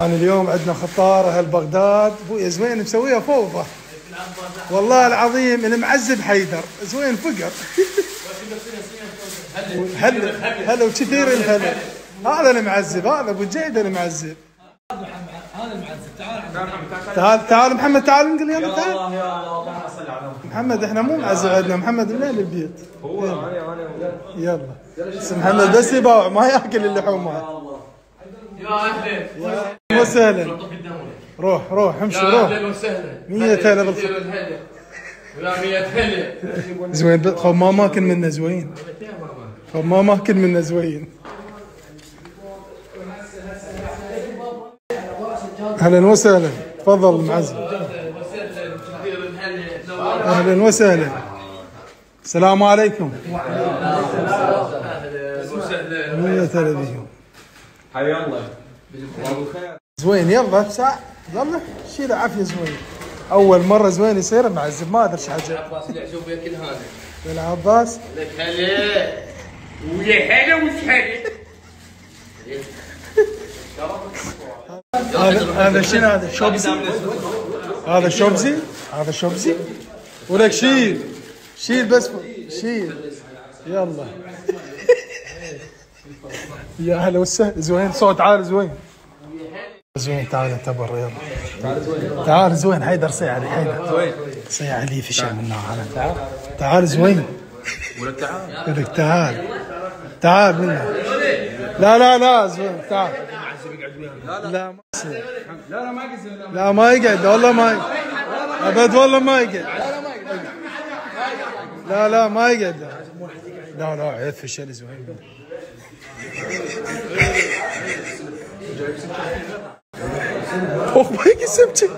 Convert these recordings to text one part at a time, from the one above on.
أنا اليوم عندنا خطار أهل بغداد. أبويا زوين مسويها فوضى. والله العظيم معذب حيدر. زوين فقر. هلا هلا وكثير الهلا هذا اللي معذب. هذا أبو جيد اللي معذب. تعال تعال محمد تعال نقول يلا تعال. محمد إحنا مو معذب عندنا. محمد منين البيت؟ يلا. بس محمد بس يباوع ما ياكل اللحوم مال أهلا أهلا وسهلا. روح روح امشي روح. أهلا وسهلا مية هلا بالخ- كثير الهلا ويا مية هلا زوين خب ما ماكل منا زوين. خب ما ماكل منا زوين. أهلا وسهلا. تفضل وسهلا نورت أهلا وسهلا. السلام عليكم. أهلا وسهلا مية هلا بيكم حيا الله. زوين يلا ساعة. يلا شيل عافية زوين. أول مرة زوين يصير معزب ما أدري إيش حاجة. عباس العزوب ياكل هذا. بن عباس لك هلا. ويا هلا وش هلا. هذا هذا شنو هذا؟ شوبزي؟ هذا شوبزي؟ هذا شوبزي؟ ولك شيل. شيل بس شيل. يلا. يا هلا وسهلا. زوين صوت عالي زوين. زوين تعال انت برا يلا تعال زوين حيدر صي علي حيدر زوين. علي في شيء من تعال. تعال زوين. ولك تعال. ولك تعال. تعال منا لا لا لا زوين تعال. لا ما يصير. لا لا ما قصدي لا ما يقعد والله ما يقعد. أبد والله ما يقعد. لا لا ما يقعد. لا لا عيب في شيء زوين. اوه ما يقسم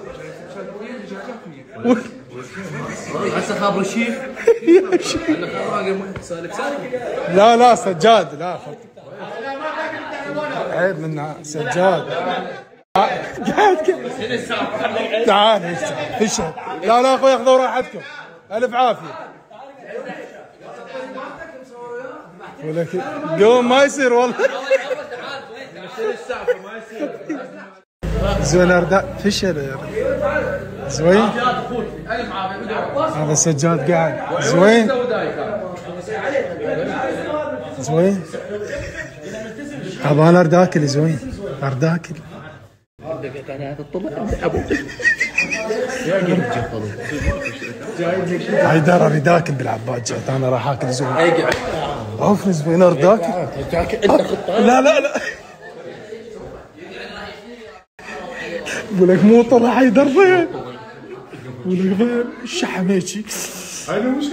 هسه خابر الشيخ لا لا سجاد لا عيب من سجاد. قاعد تعال فشل لا لا أخوي خذوا راحتكم. ألف عافية. ولك قوم ما يصير والله. فشل يا رجل. زوين؟ هذا سجاد قاعد. زوين؟ زوين؟ أبغى أنا ارد اكل زوين. ارد اكل حيدر اريد اكل بالعباد جات. أنا راح آكل زوين. عوفني زوين ارد اكل لا لا لا. بقول لك مو طلع حيدر ضيع بقول لك ضيع الشحم هيجي أنا مش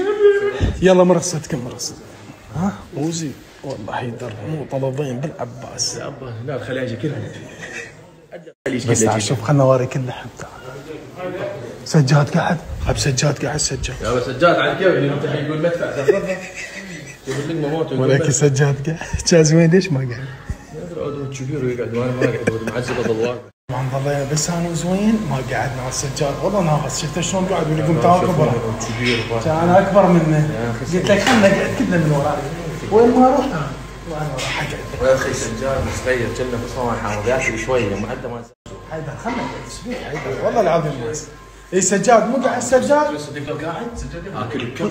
يلا مرصتكم مرصت ها؟ وزي. والله حيدر مو طلبين بالعباس. لا الخلايجه كلها. بس تعال شوف خلنا اوريك اللحم تعال سجاد قاعد؟ اب سجاد قاعد سجاد. يا سجاد على كيف اللي انت يقول مدفع يقول ولكن سجاد قاعد. جاز وين؟ ليش ما قاعد؟ كبير ويقعد وأنا ما عود معزب بالواقع طبعا ظلينا بس أنا وزوين ما قعدنا على السجاد. والله ناقص. شفت شلون قاعد واللي قمت اكبر كبير أنا أكبر منه. قلت لك خلنا نقعد كلنا من وراي. وين ما أروح أنا وأنا راح أقعد. يا أخي سجاد صغير كنا بس ما حاول ياكل شوية ما حتى ما حيدر خلنا نقعد. والله العظيم. اي سجاد مو قاعد؟ سجاد؟ صدق لو قاعد اكل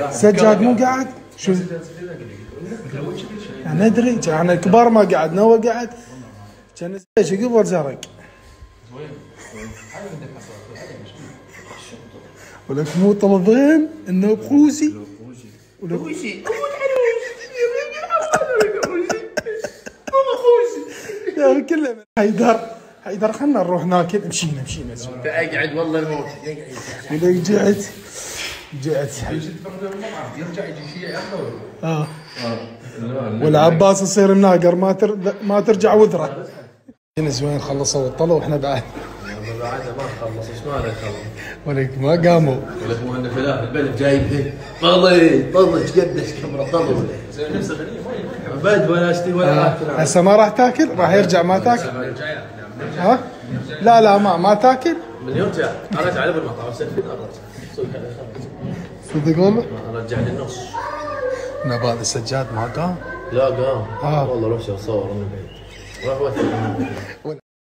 قاعد. سجاد مو قاعد. شو؟ يعني ندري. يعني الكبار ما قعد نوى قعد كان إيش قبل زرق ولك مو طلبين انه بخوزي. ولك يا أخي كله من حيدر. حيدر خلنا نروح ناكل. مشينا مشينا أقعد والله الموت. ولك جعت جعت. يرجع يجي شيء آه. والعباس يصير مناقر ما تر... ما ترجع وذرة. زوين خلصوا الطلو وإحنا بعد. بعد ما خلص إيش ماله خلص ولك ما قاموا. يقول لك مهند فلاح البلد جايب هيك. طلي طلي إيش قدش كبره طلي زي نفس اغنيه ما عباد ولا أشتري ولا أكل. هسه ما راح تأكل؟ راح يرجع ما تأكل؟ ها؟ لا لا ما ما تأكل. من يرجع ارجع على بالمطعم صدق والله؟ ارجع لي النص. نبات السجاد ما قام؟ لا قام. آه. والله روح اصور أنا بعيد.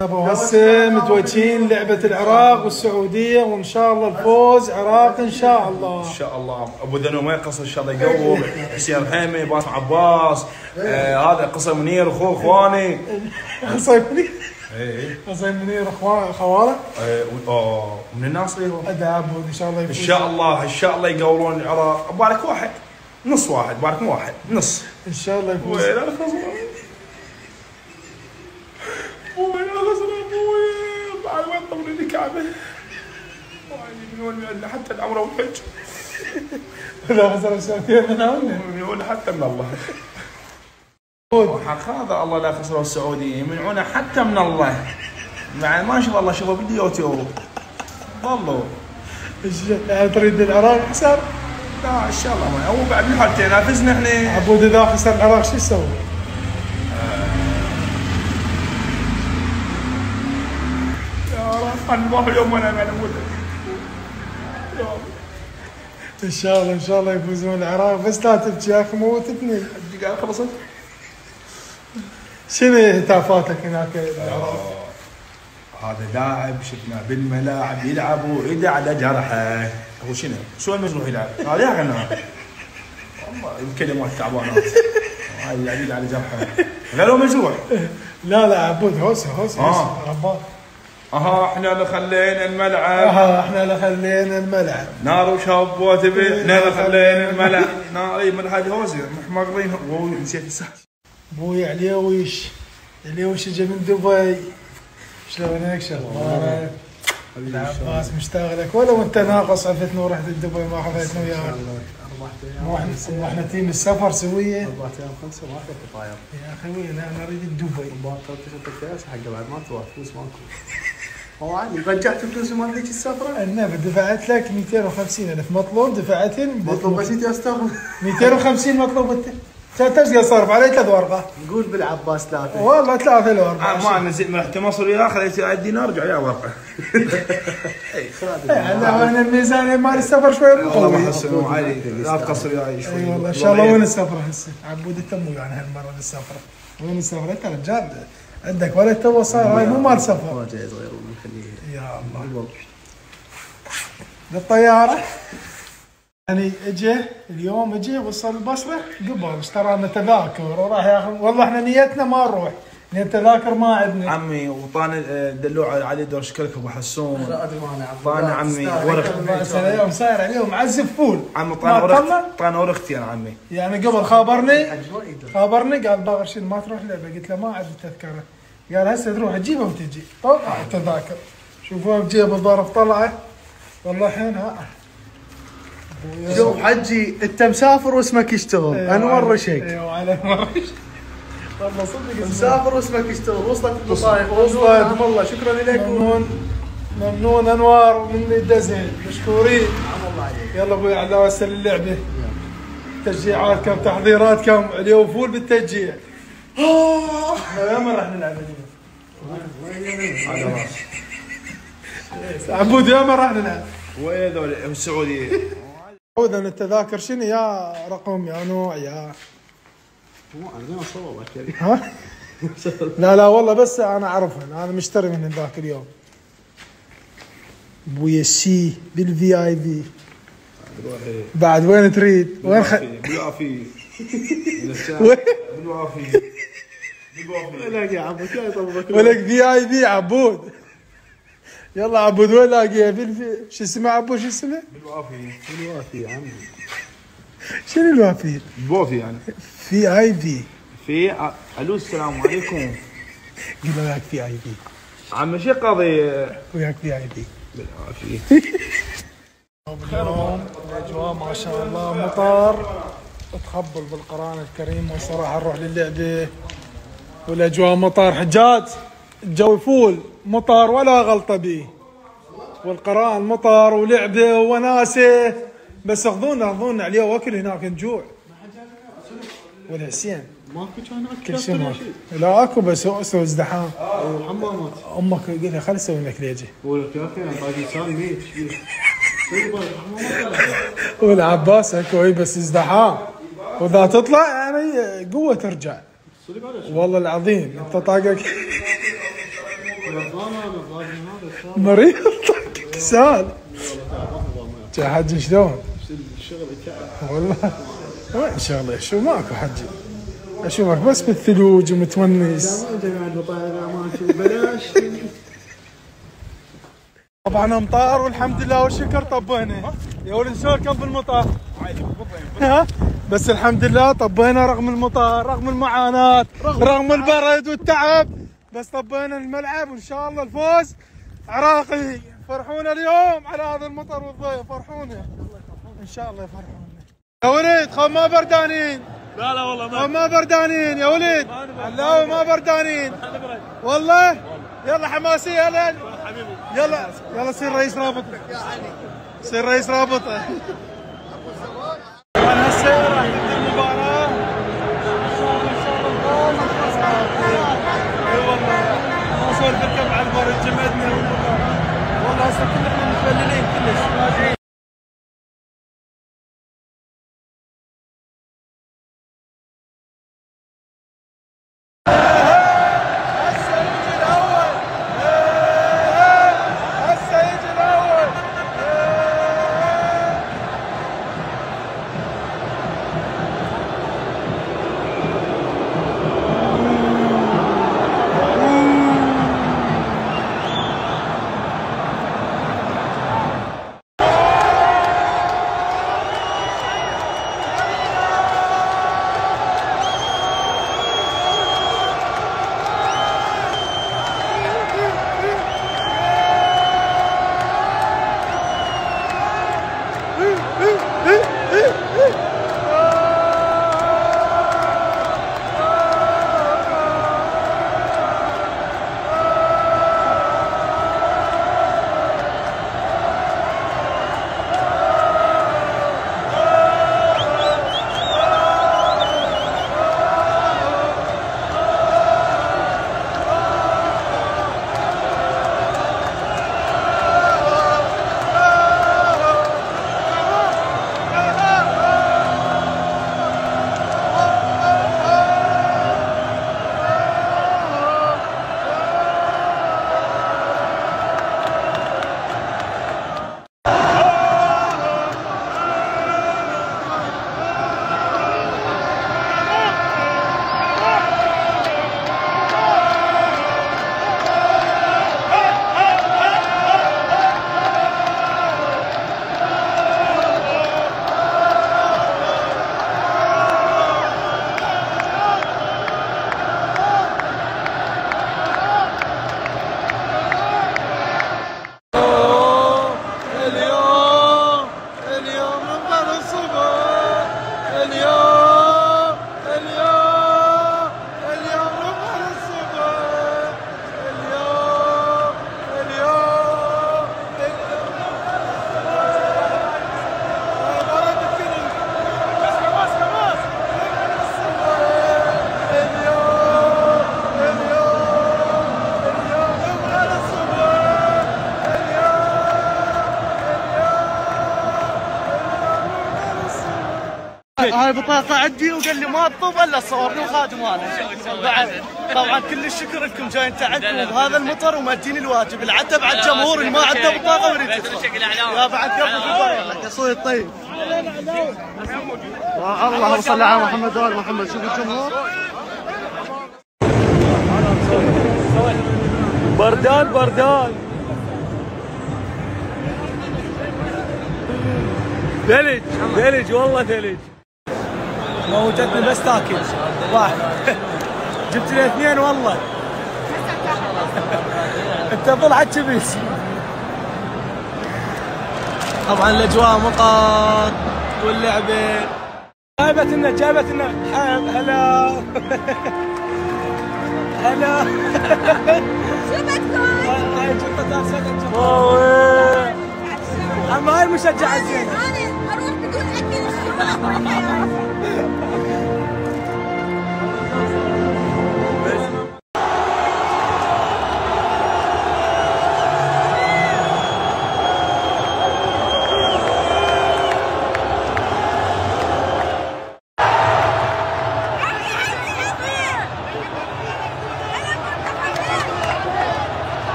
ابو هسه متوجهين لعبة العراق والسعودية وإن شاء الله الفوز عراق إن شاء الله. إن شاء الله. أبو ذنو ما يقصر إن شاء الله يقوم. حسين الحيمي باسم عباس آه هذا قصه منير أخوه إخواني. قصيم منير؟ إيه قصيم منير اخوان خوالك آه، آه، من الناصري هو؟ ادعى عبود إن شاء الله إن يفوز. شاء الله إن شاء الله يقولون العراق. بارك واحد. نص واحد بارك مو واحد. نص. إن شاء الله يفوز وين الخزرة وين الخزرة أبوي بعد وين طول لي كعبه من وين حتى العمره والحج لا خسر السعوديه من هنا يمنعون حتى من الله. عبود حق هذا الله لا خسروا السعوديه يمنعونه حتى من الله. مع ما شاء الله شوفوا باليوتيوب والله. يعني تريد العراق خسر لا إن شاء الله. ما هو بعد الحالتين نافسنا إحنا. عبود اذا خسر العراق شو يسوي؟ يا رب الله اليوم أموت إن شاء الله إن شاء الله يفوزون العراق. بس لا تبكي يا أخي موتتني الدقائق خلصت شنو هتافاتك هناك؟ هذا لاعب شفنا بالملاعب يلعب ويده على جرحه. هو شنو؟ شو المجروح يلعب؟ هذا يا غنى والله الكلمات تعبانات هاي يلعب على جرحه. غير هو مجروح. لا لا عبود هوسه هوسه آه. أها إحنا اللي خلينا الملعب. أها إحنا اللي خلينا الملعب. نار وشاب وتبي إحنا اللي خلينا الملعب. نار اي من هذه هوزه محمقرين هو نسيت السالفه أبوي عليوش عليوش اجى من دبي. شلونك شغالك العباس مشتاق لك ولو أنت ناقص عفتنا ورحت دبي ما خذيتنا وياك إحنا تيم السفر سوية. أربع أيام خمسة ما أخذت طاير. يا أخي أنا أريد دبي حقه بعد ما تروح فلوس ماكو. رجعت فلوس مال ذيك السفره النبي دفعت لك 250 الف مطلوب دفعتين مطلوب بسيط يا أستاذ 250 مطلوب انت انت إيش قاعد صرف علي ثلاث ورقات قول بالعباس ثلاثة والله آه أربعة ما نزل رحت مصر يا خذيت الدينار رجع يا ورقه لا وين الميزانية مال السفر شوي والله مقوي حسن علي لا تقصر ياي شوي اي والله ان شاء الله وين السفرة هسه عبود التمو يعني هالمرة بالسفرة وين السفرة انت رجال عندك ولد تو صار هاي مو مال سفر. ما جاي صغير ونخليه يا الله. بالطيارة يعني اجى اليوم اجى وصل البصرة قبل اشترى لنا تذاكر وراح ياخذ والله إحنا نيتنا ما نروح. لأن تذاكر ما عندنا عمي وطاني دلوع علي دور شكلك أبو حسون. لا أدري ما أنا طاني عمي ورق. بس اليوم صاير عليهم عزف فول عمي طلع؟ ورق طاني ورقتي أنا عمي. يعني قبل خابرني خابرني قال باغر ما تروح لعبة. قلت له ما عندي تذكره قال هسه تروح تجيبها وتجي. طلع التذاكر شوفوها بجيب الظرف طلعت والله الحين ها. شوف حجي أنت مسافر واسمك يشتغل. انور رشيك أيوه على انور رشيك والله صدق. مسافر واسمك يشتغل. وصلت البطايق وصلت. والله شكرا لك. ممنون. ممنون. أنوار من الدزن مشكورين. الله عليك يلا أبوي على وسل اللعبة. تشجيعات كم تحضيرات كم عليو فول بالتشجيع. يا من راح نلعب اليوم؟ على عبود يا من راح نلعب؟ وين ذول السعوديه عود ان التذاكر شنو؟ يا رقم يا نوع يا مو ها؟ لا لا والله بس أنا اعرفهم أنا مشتري من ذاك اليوم. ابويا السي بالفي اي بي بعد وين تريد؟ وين خ... يا لا يطلبك ولك في اي بي عبود. يلا عبود وين لاقيها بالفي شو اسمه عبود؟ شو اسمه؟ بالوافي الوافي يا عمي. شنو الوافي؟ بالوافي يعني. في آي بي في ألو السلام عليكم. قل له وياك في آي بي عم شو قضية وياك في آي بي بالعافية. اليوم الأجواء ما شاء الله مطر تخبل بالقرآن الكريم والصراحة نروح للعبة. والأجواء مطر حجاج. الجو يفول. مطر ولا غلطة به. والقرآن مطر ولعبة وناسة. بس اخذونا اخذونا عليه واكل هناك نجوع والحسين ماكو كان كل شيء ماكو. لا أكو بس هو أسوي ازدحام. وحمامات أمك قلت لها خل أسوي لك ليجه ولك يا أخي باقي ميت والعباس أكو بس ازدحام. وإذا تطلع يعني قوة ترجع. والله العظيم أنت طاقك. مريض طاقك سال حجي شلون؟ والله. وين شغله شو ماكو حجي أشوفك بس بالثلوج ومتونس. طبعا امطار والحمد لله والشكر طبينا. يا ولد شلون كان بالمطار؟ بس الحمد لله طبينا رغم المطار رغم المعاناة. رغم البرد والتعب. بس طبينا الملعب وإن شاء الله الفوز عراقي. فرحونا اليوم على هذا المطر والضيف فرحونا إن شاء الله يفرحونا يا ولد خو ما بردانين. لا لا والله خو ما بردانين. يا ولد لا ما بردانين. والله؟ يلا حماسية يلا يلا. يلا صير رئيس رابطة. صير رئيس رابطة. هاي بطاقة عندي وقال لي ما تطوب إلا صورني وخادم أنا بعد. طبعا كل الشكر لكم جايين تعبكم بهذا المطر ومادين الواجب. العتب على الجمهور اللي ما عنده بطاقة ويريد يا بعد قبل يا الطيب. اللهم صل على محمد وآل محمد. شوف الجمهور. بردان بردان. ثلج ثلج والله ثلج ما وجدني بس تاكل. واحد. جبت لي اثنين والله. انت طلعت شبيس طبعا الأجواء مطر واللعبة. جابت لنا جابت لنا هلا. هلا. شو بدكم؟ هاي جبت تاكسي اوه أما هاي المشجعة الزينه 我不想要亲你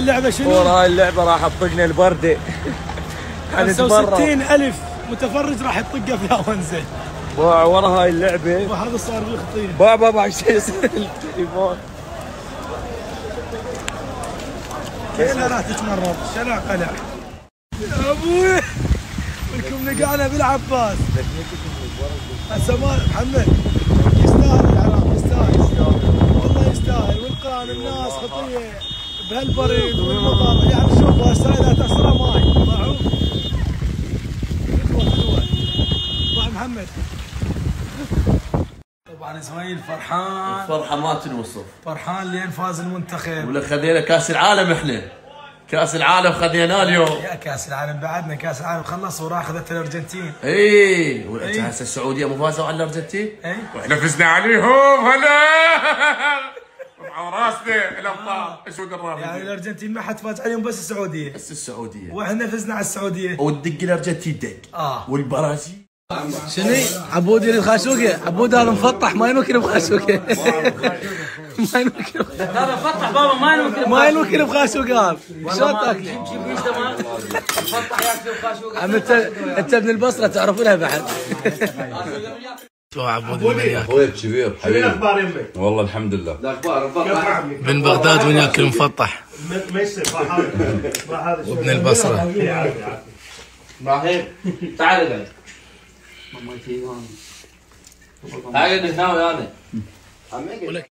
اللعبة شنو؟ ورا هاي اللعبة راح تطقنا البرده حنتمرن 65 ألف متفرج راح يطقه فيها ونزل باع ورا هاي اللعبة. وهذا صاروخ طين باع بابا شيء يصير التليفون كلها راح تتمرد شنع قلع؟ يا أبوي ولكم نقعنا بالعباس. هسه ما محمد يستاهل العراق يستاهل. والله يستاهل والقان الناس خطيه بهالبريد والمطر. يعني شوف اذا تسرى ماي معروف حلوة حلوة طبعا محمد. طبعا إسماعيل فرحان. فرحه ما تنوصف فرحان لين فاز المنتخب. ولا خذينا كأس العالم إحنا. كأس العالم خذيناه اليوم. يا كأس العالم بعدنا كأس العالم خلص وراح اخذت الارجنتين اي هسه السعودية مو فازوا على الأرجنتين؟ اي إحنا فزنا عليهم هلا! راسنا الابطال إيش الرابع يعني الأرجنتين ما حد فاز عليهم بس السعودية. بس السعودية. وإحنا فزنا على السعودية. والدق الأرجنتين دق. آه. والبرازيل. شنو؟ عبود اللي بخاشوقه عبود هذا مفطح ما ينوكل بخاشوقه ما ينوكل هذا فتح بابا ما ينوكل ما ينوكل بخاشوقه هذا. شلون تمام فتح ياكل بخاشوق عم انت أنت ابن البصرة تعرفونها بعد. شو عبود المليان أخوي الكبير حبيبي. الأخبار يمك؟ والله الحمد لله. من بغداد وين ياكل مفطح وابن البصرة. إبراهيم تعال اقعد تعال هنا ويانا